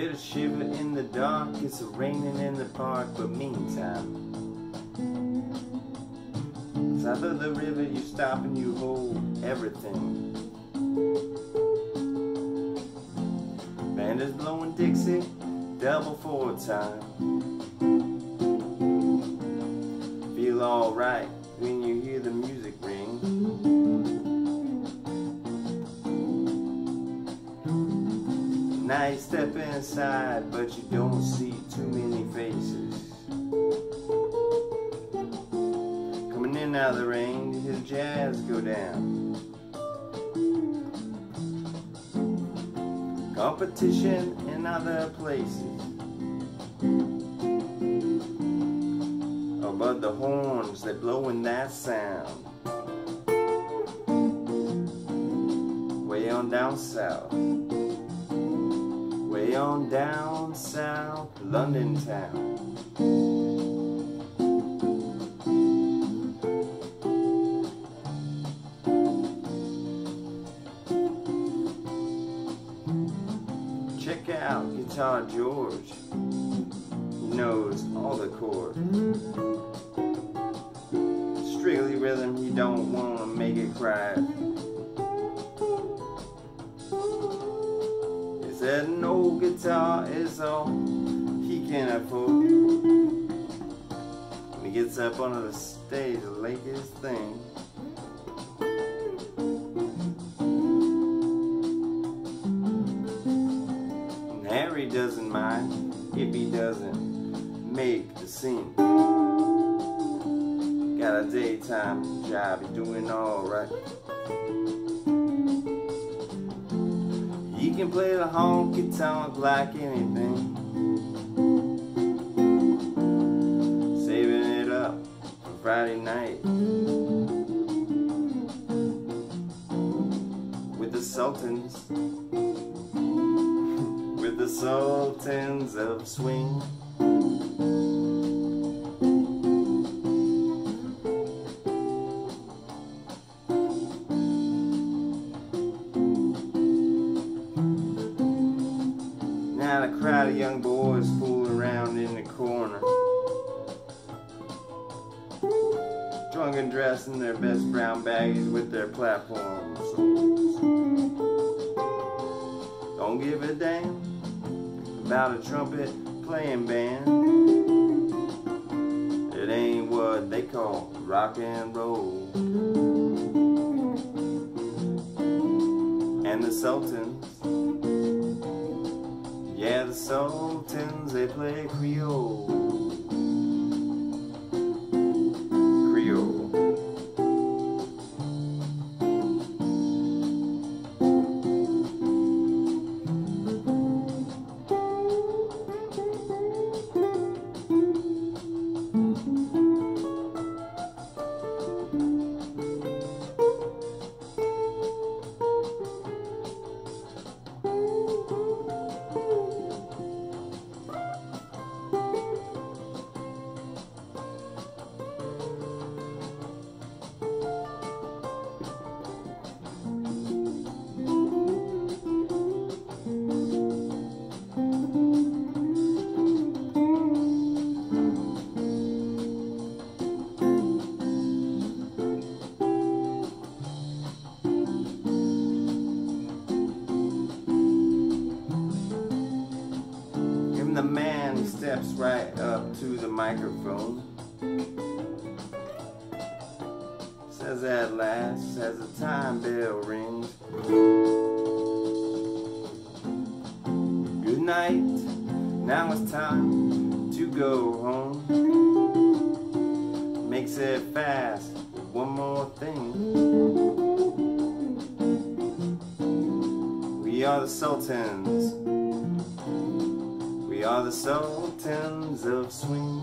get a shiver in the dark, it's raining in the park, but meantime. South of the river, you stop and you hold everything. Band is blowing Dixie, double four time. Feel alright when you hear the music ring. Now step inside, but you don't see too many faces. Coming in out of the rain hear jazz go down. Competition in other places. Above the horns, they blowing that sound. Way on down south. Way on down south, London town. Check out Guitar George. He knows all the chords. Strictly rhythm, he don't wanna make it cry. Said no guitar is all he can afford. When he gets up onto the stage to lay his thing. And Harry doesn't mind if he doesn't make the scene. Got a daytime job, he's doing alright. Can play the honky tonk like anything. Saving it up for Friday night. With the Sultans. With the Sultans of Swing. Crowd of young boys fooling around in the corner. Drunk and dressed in their best brown baggies with their platforms. Don't give a damn about a trumpet playing band. It ain't what they call rock and roll. And the Sultans they play Creole. The man steps right up to the microphone. Says at last, as the time bell rings. Good night, now it's time to go home. Makes it fast, one more thing. We are the Sultans. Sultans of Swing.